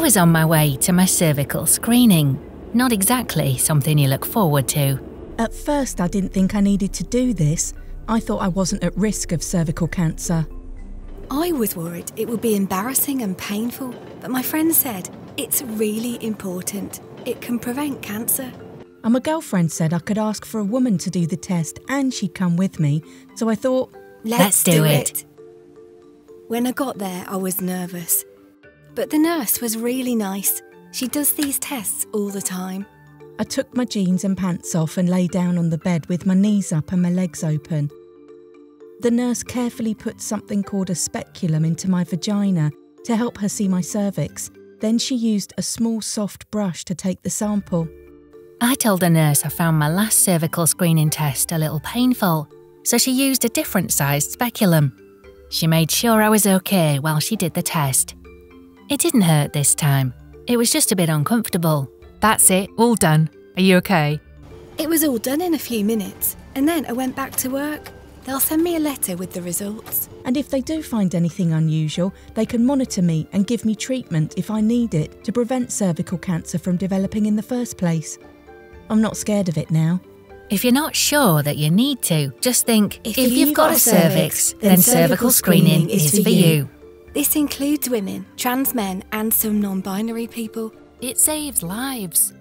I was on my way to my cervical screening. Not exactly something you look forward to. At first, I didn't think I needed to do this. I thought I wasn't at risk of cervical cancer. I was worried it would be embarrassing and painful, but my friend said it's really important. It can prevent cancer. And my girlfriend said I could ask for a woman to do the test and she'd come with me, so I thought, Let's do it. When I got there, I was nervous. But the nurse was really nice. She does these tests all the time. I took my jeans and pants off and lay down on the bed with my knees up and my legs open. The nurse carefully put something called a speculum into my vagina to help her see my cervix. Then she used a small soft brush to take the sample. I told the nurse I found my last cervical screening test a little painful, so she used a different sized speculum. She made sure I was okay while she did the test. It didn't hurt this time, it was just a bit uncomfortable. That's it, all done. Are you okay? It was all done in a few minutes, and then I went back to work. They'll send me a letter with the results. And if they do find anything unusual, they can monitor me and give me treatment if I need it to prevent cervical cancer from developing in the first place. I'm not scared of it now. If you're not sure that you need to, just think if, you've got, a cervix, then cervical screening is for you. This includes women, trans men, and some non binary people. It saves lives.